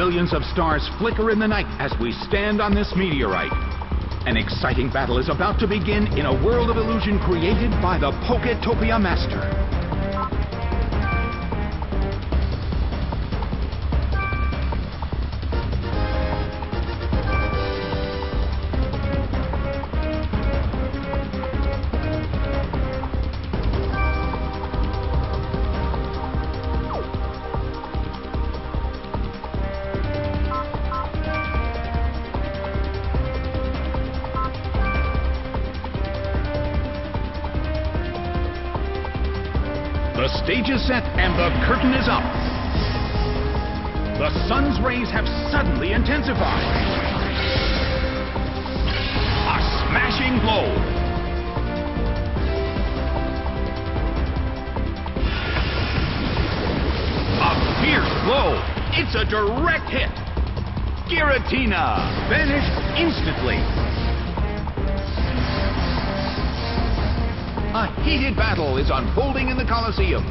Millions of stars flicker in the night as we stand on this meteorite. An exciting battle is about to begin in a world of illusion created by the Poketopia Master. The stage is set and the curtain is up. The sun's rays have suddenly intensified. A smashing blow. A fierce blow. It's a direct hit. Giratina vanished instantly. A heated battle is unfolding in the Colosseum.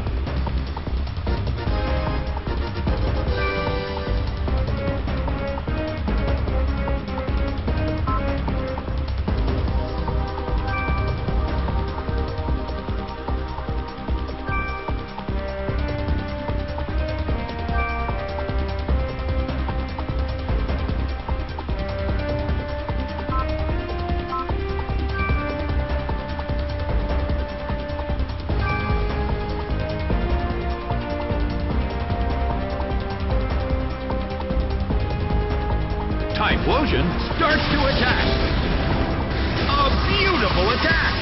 Attack. A beautiful attack.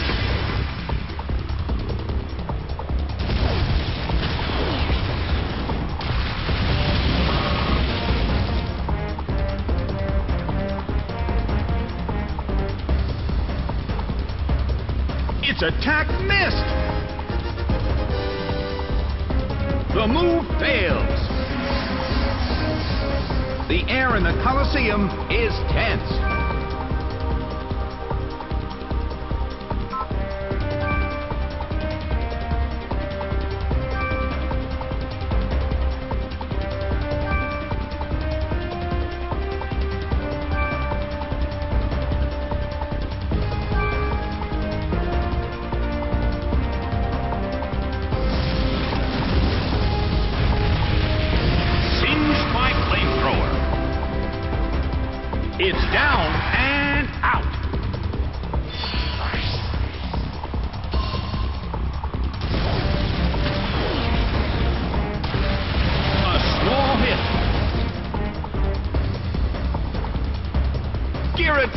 Its attack missed. The move fails. The air in the Colosseum is tense.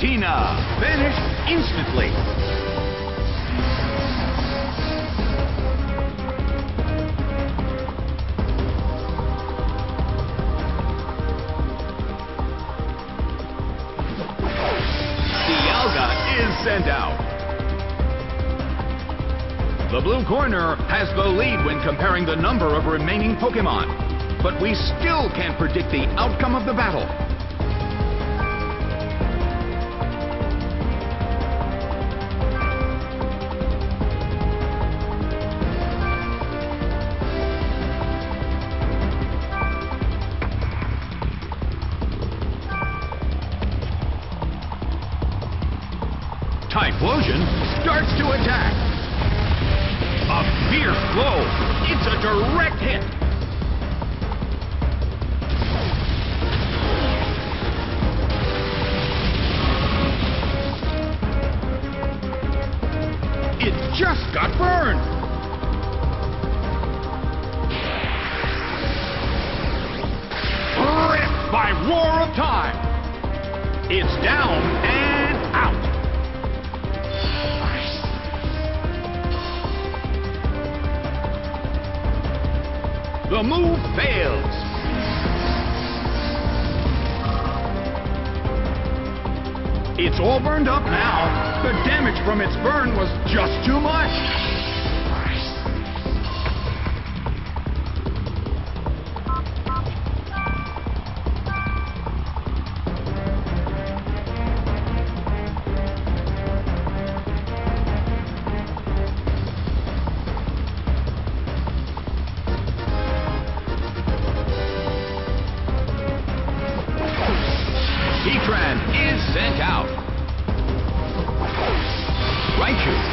Giratina vanished instantly. Dialga is sent out. The blue corner has the lead when comparing the number of remaining Pokemon, but we still can't predict the outcome of the battle. Typhlosion starts to attack. A fierce blow. It's a direct hit. It just got burned. Ripped by roar of time. It's down The move fails. It's all burned up now. The damage from its burn was just too much.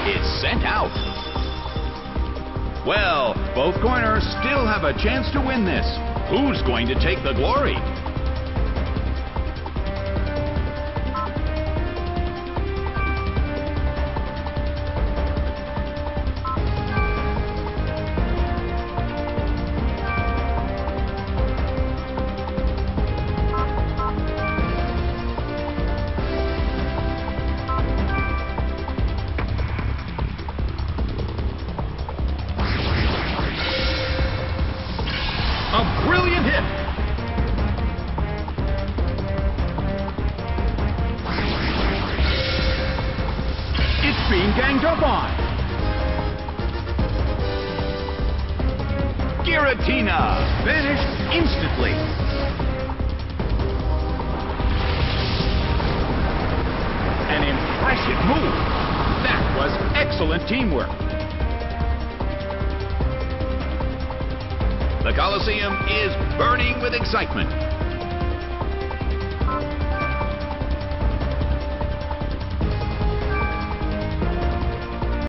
Is sent out. Well, both corners still have a chance to win this. Who's going to take the glory? Up on. Giratina vanished instantly. An impressive move. That was excellent teamwork. The Coliseum is burning with excitement